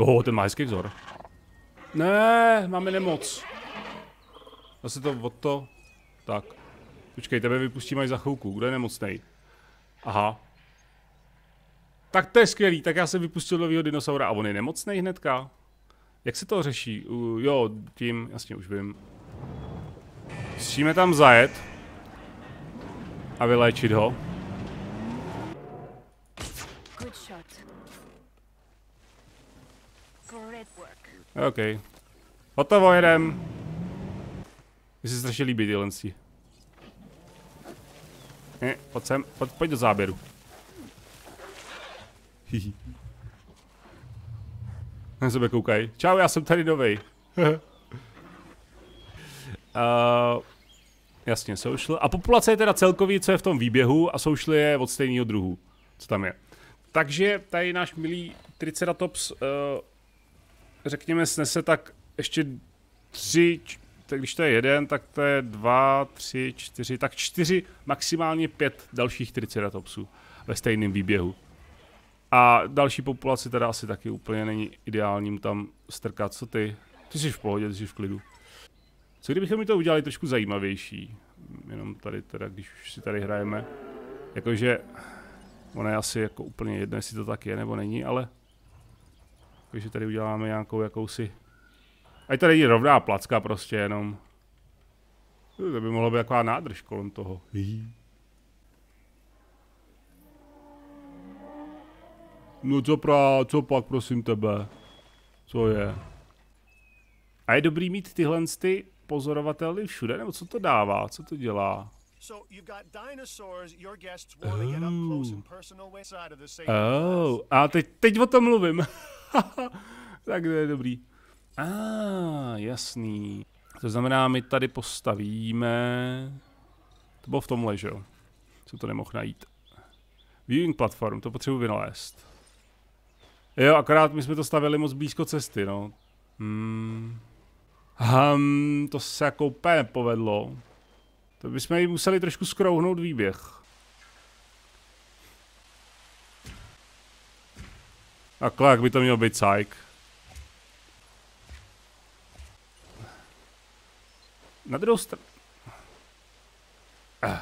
Oh, ten má hezký vzor. Ne, máme nemoc. Zase to od to. Tak. Počkej, tebe vypustíme až za chvilku. Kdo je nemocný? Aha. Tak to je skvělý, tak já jsem vypustil novýho dinosaura a on je nemocný hnedka. Jak se to řeší? Uh, jo, tím, jasně už vím. Musíme tam zajet. A vyléčit ho. OK. Hotovo, jedem. Mně se strašně líbí tyhle. Ne, pojď sem, pojď, pojď do záběru. Hihi. Na sebe koukaj. Čau, já jsem tady novej. uh, jasně, social. A populace je teda celkový, co je v tom výběhu a social je od stejného druhu, co tam je. Takže tady náš milý Triceratops, uh, řekněme, snese tak ještě tři, tak když to je jeden, tak to je dva, tři, čtyři, tak čtyři, maximálně pět dalších Triceratopsů ve stejném výběhu. A další populace teda asi taky úplně není ideálním tam strkat. Co ty? Ty jsi v pohodě, ty jsi v klidu. Co kdybychom mi to udělali trošku zajímavější? Jenom tady teda, když už si tady hrajeme. Jakože, ono je asi jako úplně jedno, jestli to tak je nebo není, ale takže tady uděláme nějakou jakousi... Ať tady je rovná placka prostě jenom. To by mohlo být taková nádrž kolem toho. No co, pra, co pak prosím tebe? Co je? A je dobrý mít tyhle ty pozorovateli všude, nebo co to dává? Co to dělá? So you've got dinosaurs, your guests want to get up close and personal with side of the same Oh, a teď, teď o tom mluvím. tak to je dobrý. A, ah, jasný. To znamená, my tady postavíme... To bylo v tomhle, že jo? Co to nemohl najít. Viewing platform, to potřebuji vynalézt. Jo, akorát my jsme to stavili moc blízko cesty, no. Hmm. Hmm, to se jako úplně nepovedlo. To bychom jí museli trošku skrouhnout výběh. Takhle, jak by to mělo být cajk. Na druhou stranu... Eh.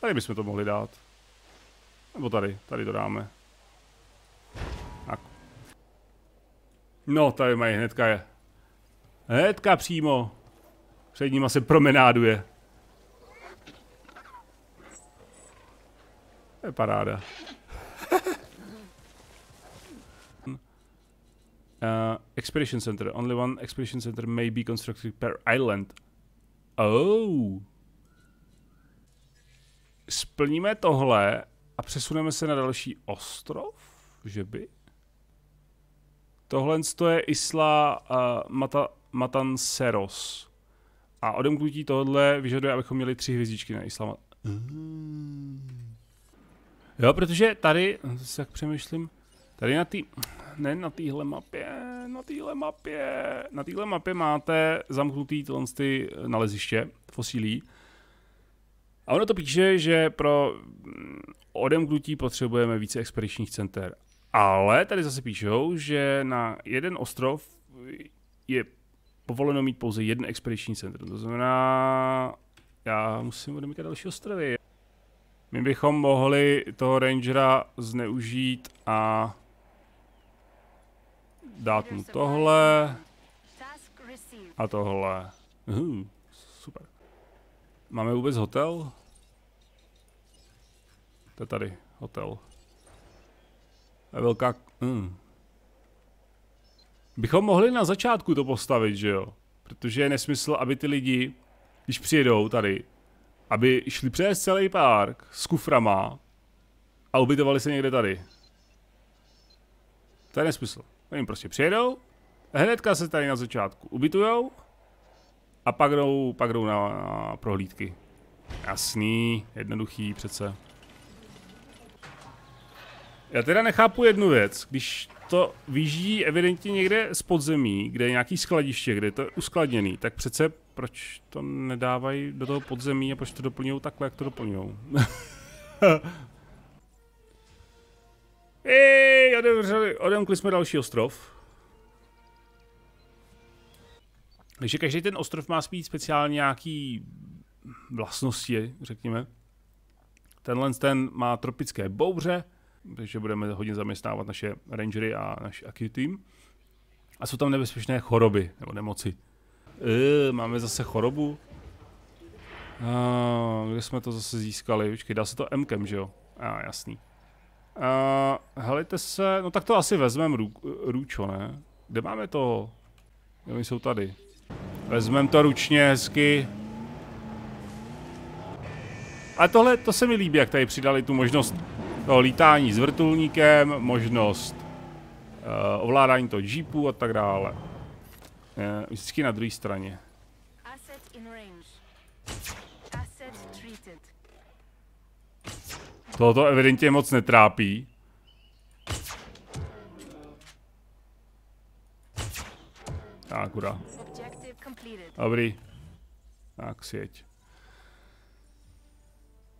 Tady bychom to mohli dát. Nebo tady, tady to dáme. Tak. No, tady mají hnedka je. Hnedka přímo. Před nima se promenáduje. To je paráda. Uh, expedition center. Only one expedition center may be constructed per island. Oh. Splníme tohle a přesuneme se na další ostrov? Že by? Tohle je Isla uh, Mata, Matanceros. A odemknutí tohle vyžaduje, abychom měli tři hvězdičky na Isla. Mm. Jo, protože tady, jak přemýšlím, tady na té, ne na téhle mapě, na téhle mapě, na téhle mapě máte zamknutý tyhle ty naleziště fosílí. A ono to píše, že pro odemknutí potřebujeme více expedičních center. Ale tady zase píšou, že na jeden ostrov je povoleno mít pouze jeden expediční center. To znamená, já musím odemykat další ostrovy. My bychom mohli toho rangera zneužít a dát mu tohle a tohle. Uh, super. Máme vůbec hotel? To je tady, hotel. Je velká... Mm. Bychom mohli na začátku to postavit, že jo? Protože je nesmysl, aby ty lidi, když přijedou tady, aby šli přes celý park s kuframa a ubytovali se někde tady. To je nesmysl. Oni prostě přijedou, hnedka se tady na začátku ubytujou a pak jdou, pak jdou na, na prohlídky. Jasný, jednoduchý přece. Já teda nechápu jednu věc. Když to vyjíždí evidentně někde z podzemí, kde je nějaký skladiště, kde je to uskladněný, tak přece proč to nedávají do toho podzemí a proč to doplňují takhle, jak to doplňují? otevřeli, odemkli jsme další ostrov. Takže každý ten ostrov má spíš speciálně nějaký vlastnosti, řekněme. Tenhle ten má tropické bouře, takže budeme hodně zaměstnávat naše rangery a náš acute team. A jsou tam nebezpečné choroby nebo nemoci. E, máme zase chorobu. A, kde jsme to zase získali? Počkej, dá se to M-kem, že jo? A, jasný. A, helejte se, no tak to asi vezmeme rů, růčo, ne? Kde máme to? Oni jsou tady. Vezmeme to ručně hezky. Ale tohle, to se mi líbí, jak tady přidali tu možnost toho lítání s vrtulníkem, možnost uh, ovládání toho jeepu a tak dále. Uh, vždycky na druhé straně. Asset in range. Tohoto evidentně moc netrápí. Tak, completed. Dobrý. Tak, sjeď.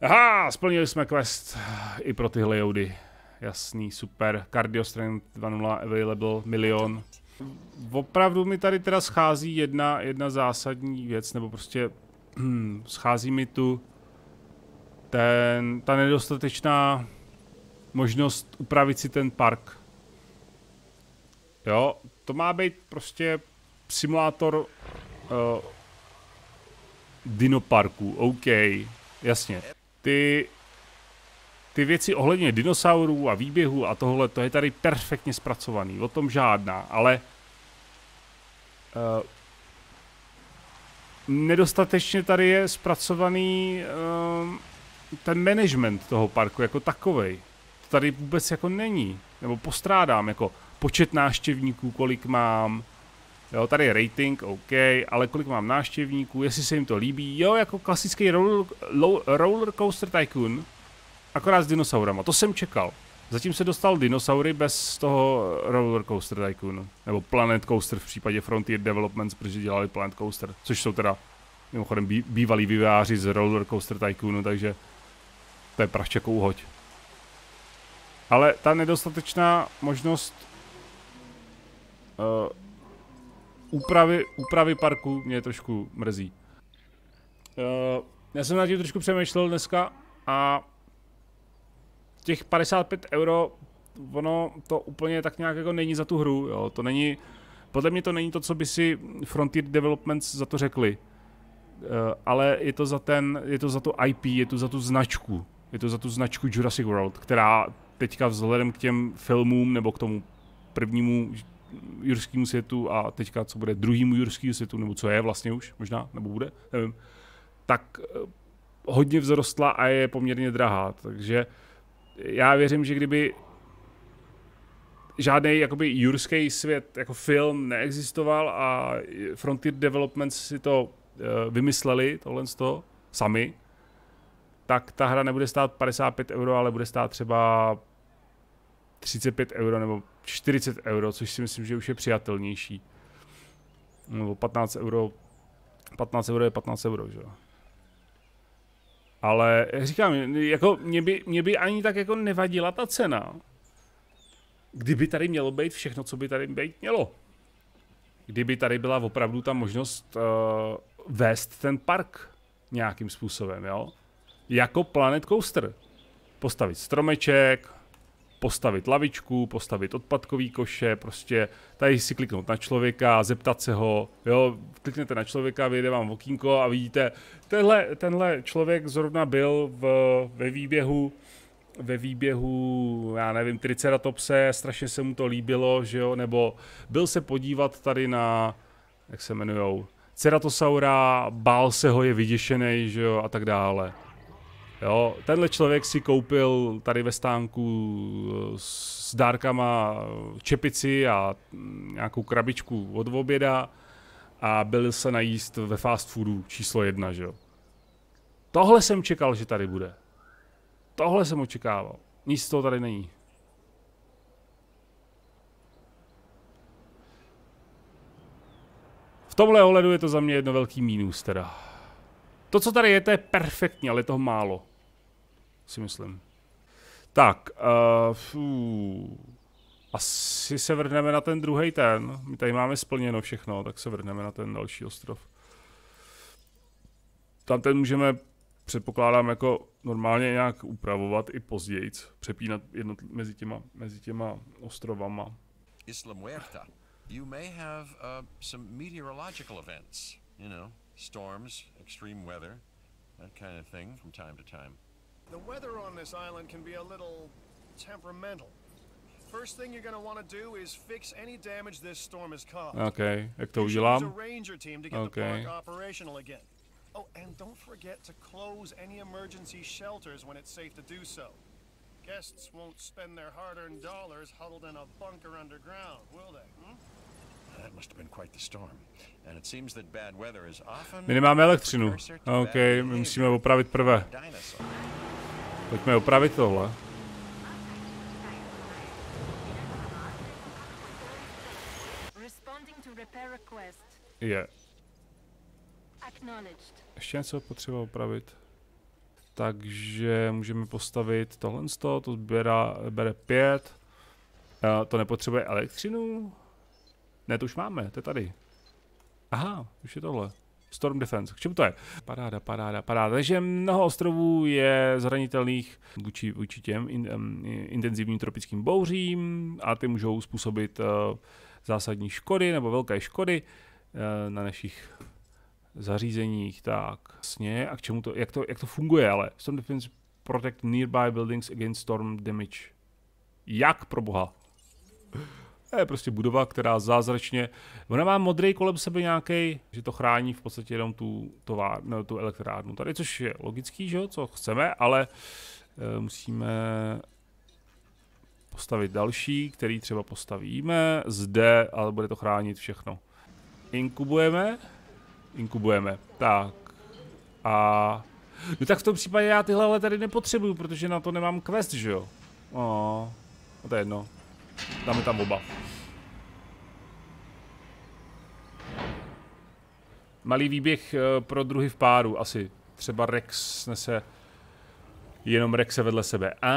Aha, splnili jsme quest i pro tyhle joudy. Jasný, super. Cardio Strength 2.0 available, milion. Opravdu mi tady teda schází jedna, jedna zásadní věc, nebo prostě schází mi tu ten, ta nedostatečná možnost upravit si ten park. Jo, to má být prostě simulátor uh, dinoparku, OK, jasně. Ty, ty věci ohledně dinosaurů a výběhů a tohle, to je tady perfektně zpracovaný, o tom žádná, ale uh, nedostatečně tady je zpracovaný uh, ten management toho parku jako takovej. To tady vůbec jako není, nebo postrádám jako počet návštěvníků, kolik mám, Jo, tady je rating, OK, ale kolik mám návštěvníků, jestli se jim to líbí. Jo, jako klasický roller, low, roller coaster tycoon, akorát s dinosaurama. To jsem čekal. Zatím se dostal dinosaury bez toho roller coaster tycoonu. Nebo planet coaster v případě Frontier Developments, protože dělali planet coaster, což jsou teda mimochodem bý, bývalí vývojáři z roller coaster tycoonu, takže to je praščekou uhoď. Ale ta nedostatečná možnost uh, úpravy, úpravy parku mě trošku mrzí. Uh, já jsem na tím trošku přemýšlel dneska a těch 55 euro, ono to úplně tak nějak jako není za tu hru, jo, to není, podle mě to není to, co by si Frontier Developments za to řekli, uh, ale je to za ten, je to za to IP, je to za tu značku, je to za tu značku Jurassic World, která teďka vzhledem k těm filmům nebo k tomu prvnímu jurskému světu a teďka co bude druhýmu jurskému světu, nebo co je vlastně už, možná, nebo bude, nevím, tak eh, hodně vzrostla a je poměrně drahá, takže já věřím, že kdyby žádný jakoby jurský svět jako film neexistoval a Frontier Developments si to uh, vymysleli, tohle z toho, sami, tak ta hra nebude stát 55 euro, ale bude stát třeba 35 euro nebo 40 euro, což si myslím, že už je přijatelnější. Nebo 15 euro, 15 euro je 15 euro, že jo. Ale jak říkám, jako mě by, mě by ani tak jako nevadila ta cena, kdyby tady mělo být všechno, co by tady být mělo. Kdyby tady byla opravdu ta možnost uh, vést ten park nějakým způsobem, jo. Jako Planet Coaster. Postavit stromeček, postavit lavičku, postavit odpadkový koše, prostě tady si kliknout na člověka, zeptat se ho, jo, kliknete na člověka, vyjde vám okýnko a vidíte, tenhle, tenhle člověk zrovna byl v, ve výběhu, ve výběhu, já nevím, Triceratopse, strašně se mu to líbilo, že jo, nebo byl se podívat tady na, jak se jmenujou, Ceratosaura, bál se ho, je vyděšený, že jo, a tak dále. Jo, tenhle člověk si koupil tady ve stánku eh, s dárkama čepici a mm, nějakou krabičku od oběda a byl se najíst ve fast foodu číslo jedna, že jo. Tohle jsem čekal, že tady bude. Tohle jsem očekával. Nic z toho tady není. V tomhle ohledu je to za mě jedno velký mínus teda. To, co tady je, to je perfektní, ale je toho málo. Si myslím. Tak, uh, fů. Asi se vrhneme na ten druhý ten. My tady máme splněno všechno, tak se vrhneme na ten další ostrov. Tam ten můžeme, předpokládám, jako normálně nějak upravovat i později, přepínat jednotl- mezi těma, mezi těma ostrovama. Isla Muerta, you may have uh, some meteorological events. You know, storms, extreme weather, that kind of thing from time to time. The weather on this island can be a little temperamental. First thing you're going to want to do is fix any damage this storm has caused. OK, jak to You should use udělám? a ranger team to get Okay. the park operational again. Oh, and don't forget to close any emergency shelters when it's safe to do so. Guests won't spend their hard-earned dollars huddled in a bunker underground, will they? Hmm? My nemáme elektřinu. to OK, bad my musíme opravit prvé. Pojďme opravit tohle. To. Je. Acknowledged. Ještě něco potřeba opravit. Takže můžeme postavit tohle, to sběra, bere pět. Uh, to nepotřebuje elektřinu? Ne, to už máme, to je tady. Aha, už je tohle. Storm Defense. K čemu to je? Paráda, paráda, paráda. Takže mnoho ostrovů je zranitelných vůči, vůči těm in, um, intenzivním tropickým bouřím a ty můžou způsobit uh, zásadní škody nebo velké škody uh, na našich zařízeních, tak jasně, a k čemu to, jak to, jak to funguje, ale Storm Defense protect nearby buildings against storm damage. Jak pro boha? To je prostě budova, která zázračně, ona má modrý kolem sebe nějaký, že to chrání v podstatě jenom tu, továr, no, tu elektrárnu tady, což je logický, že jo, co chceme, ale e, musíme postavit další, který třeba postavíme zde, ale bude to chránit všechno. Inkubujeme, inkubujeme. Tak. A... No tak v tom případě já tyhle ale tady nepotřebuju, protože na to nemám quest, že jo? No to je jedno. Dáme tam oba. Malý výběh eh, pro druhy v páru, asi. Třeba Rex snese jenom Rexe vedle sebe. A.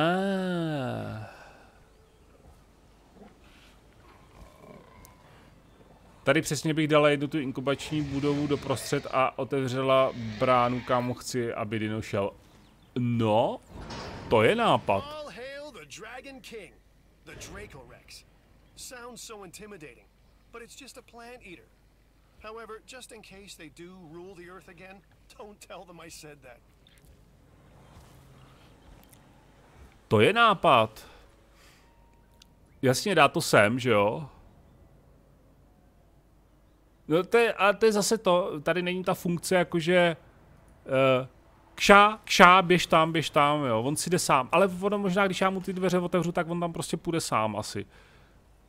Tady přesně bych dala jednu tu inkubační budovu doprostřed a otevřela bránu, kam chci, aby Dino šel. No, to je nápad. The the Dracorex. Sounds so intimidating, but it's just a plant eater. However, just in case they do rule the earth again, don't tell them I said that. To je nápad. Jasně, dá to sem, že jo? No to je, a to je zase to, tady není ta funkce jakože uh, kša, kša, běž tam, běž tam, jo, on si jde sám, ale ono možná, když já mu ty dveře otevřu, tak on tam prostě půjde sám asi.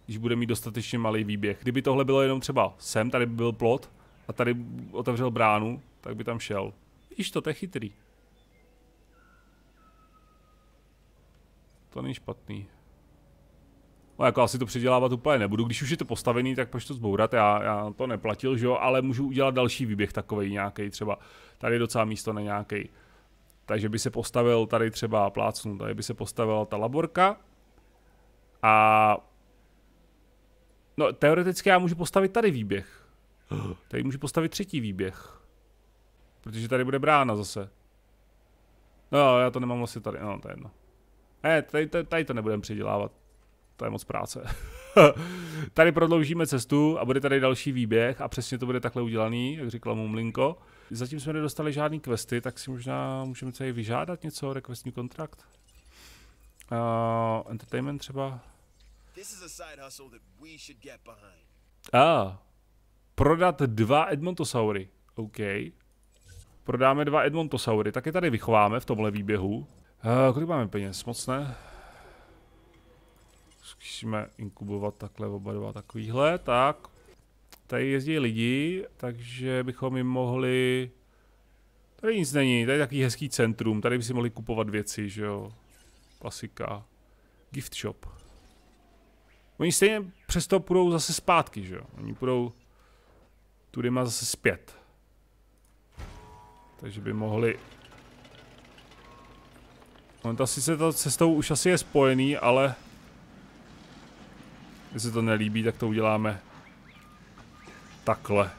Když bude mít dostatečně malý výběh. Kdyby tohle bylo jenom třeba sem, tady by byl plot a tady otevřel bránu, tak by tam šel. Víš to, to je chytrý. To není špatný. No jako asi to předělávat úplně nebudu, když už je to postavený, tak proč to zbourat, já, já to neplatil, že jo, ale můžu udělat další výběh takovej nějaký třeba. Tady je docela místo na nějaký. Takže by se postavil tady třeba plácnu, tady by se postavila ta laborka. A no teoreticky já můžu postavit tady výběh. Tady můžu postavit třetí výběh. Protože tady bude brána zase. No, já to nemám asi tady, no to je jedno. Ne, tady, tady, tady to nebudeme předělávat. To je moc práce. tady prodloužíme cestu a bude tady další výběh a přesně to bude takhle udělaný, jak říkala Mumlinko. Zatím jsme nedostali žádný questy, tak si možná můžeme tady vyžádat něco, requestní kontrakt. Uh, entertainment třeba. A, ah, prodat dva Edmontosaury. OK. Prodáme dva Edmontosaury, tak je tady vychováme v tomhle výběhu. Uh, kolik máme peněz? Moc ne? Zkusíme inkubovat takhle oba dva takovýhle, tak. Tady jezdí lidi, takže bychom jim mohli... Tady nic není, tady je takový hezký centrum, tady by si mohli kupovat věci, že jo. Klasika. Gift shop. Oni stejně přesto půjdou zase zpátky, že jo. Oni půjdou tudy má zase zpět. Takže by mohli... On to sice to cestou už asi je spojený, ale... Jestli se to nelíbí, tak to uděláme takhle.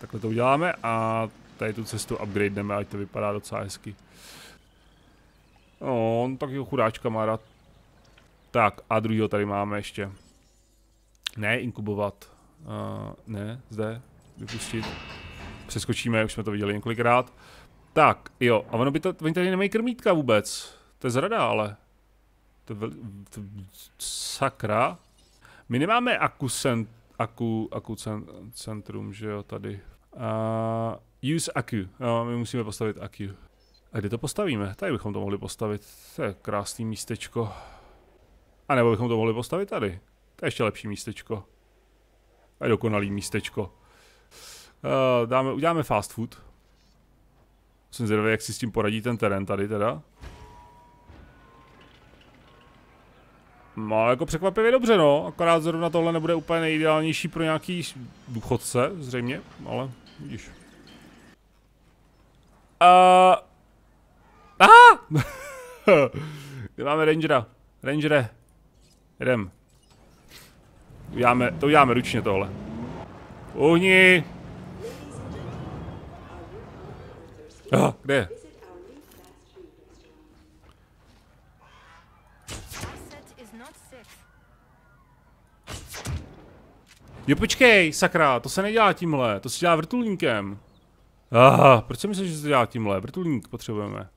Takhle to uděláme a tady tu cestu upgradeneme, ať to vypadá docela hezky. No, on takovýho chudáčka má rád. Tak a druhýho tady máme ještě. Ne, inkubovat. Uh, ne, zde, vypustit. Přeskočíme, už jsme to viděli několikrát. Tak, jo, a ono by to, oni tady nemají krmítka vůbec. To je zrada, ale. To, vel, to sakra. My nemáme aku, cent, aku, aku cent, centrum, že jo, tady. Uh, use aku. No, my musíme postavit aku. A kde to postavíme? Tady bychom to mohli postavit. To je krásný místečko. A nebo bychom to mohli postavit tady. To je ještě lepší místečko. To je dokonalý místečko. Uh, dáme, uděláme fast food. Jsem zvědavý, jak si s tím poradí ten terén tady teda. No, jako překvapivě dobře, no. Akorát zrovna tohle nebude úplně nejideálnější pro nějaký důchodce, zřejmě, ale vidíš. Uh, aha! Kde máme rangera? Rangere. Jdem. Uděláme, to uděláme ručně tohle. Uhni! Aha, kde je? Jo počkej, sakra, to se nedělá tímhle, to se dělá vrtulníkem. Aha, proč si myslíš, že se dělá tímhle? Vrtulník potřebujeme.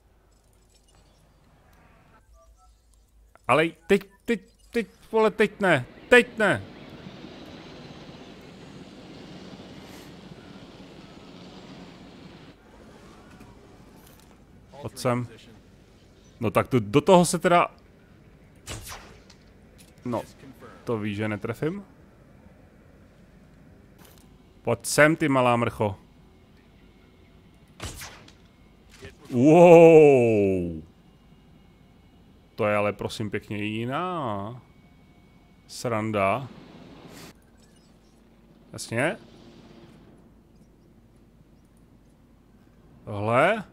Ale teď, teď, teď, vole, teď ne, teď ne. Sem. No tak to, do toho se teda... No, to víš, že netrefím? Pojď sem, ty malá mrcho. Wow. To je ale prosím pěkně jiná. Sranda. Jasně. Tohle.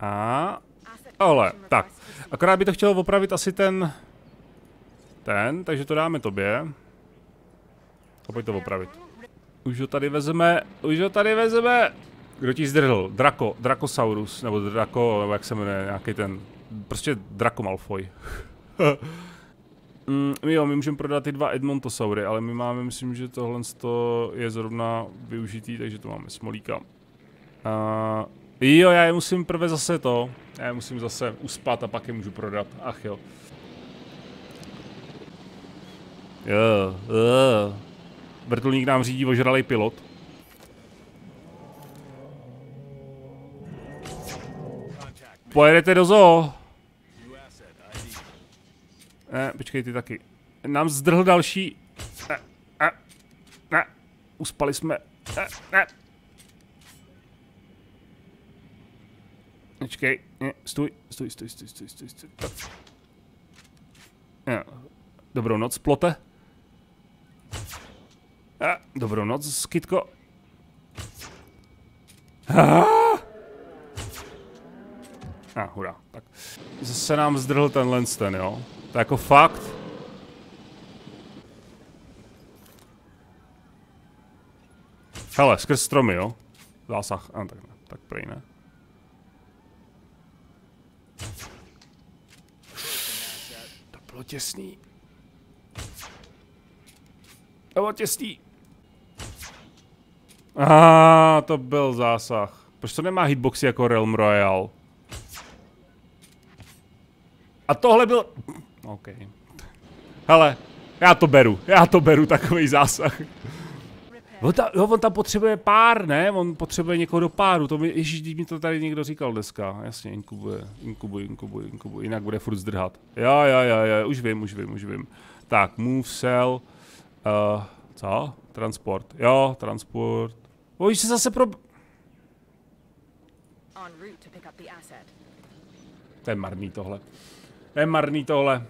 A tohle. Tak. Akorát by to chtělo opravit asi ten... Ten, takže to dáme tobě. A pojď to opravit. Už ho tady vezeme, už ho tady vezeme. Kdo ti zdrhl? Draco, Dracosaurus, nebo Draco, nebo jak se jmenuje, nějaký ten, prostě Draco Malfoy. mm, jo, my můžeme prodat ty dva Edmontosaury, ale my máme, myslím, že tohle je zrovna využitý, takže to máme smolíka. Uh, jo, já je musím prvé zase to, já je musím zase uspat a pak je můžu prodat, ach jo. Jo, jo. Vrtulník nám řídí ožralej pilot. Pojedete do zoo. Ne, počkej, ty taky. Nám zdrhl další. Ne, ne, ne. Uspali jsme. Ne, ne. Počkej, ne, stůj, stůj, stůj, stůj, stůj, stůj, stůj. Dobrou noc, plote. A, dobrou noc, skytko. A, ah, hurá, tak. Zase nám zdrhl tenhle ten, jo. To je jako fakt. Hele, skrz stromy, jo. Zásah, a tak ne, tak prej ne. To bylo těsný. Bylo těsný. Aha, to byl zásah. Proč to nemá hitboxy jako Realm Royale? A tohle byl... OK. Hele, já to beru. Já to beru, takový zásah. On, ta, jo, on tam potřebuje pár, ne? On potřebuje někoho do páru. To mi, ježíš, mi to tady někdo říkal dneska. Jasně, inkubuje, inkubuje, inkubuje, inkubuje. Jinak bude furt zdrhat. Jo, jo, jo, jo, už vím, už vím, už vím. Tak, move, sell. Uh, co? Transport. Jo, transport. O, už se zase pro... To je marný tohle. To je marný tohle.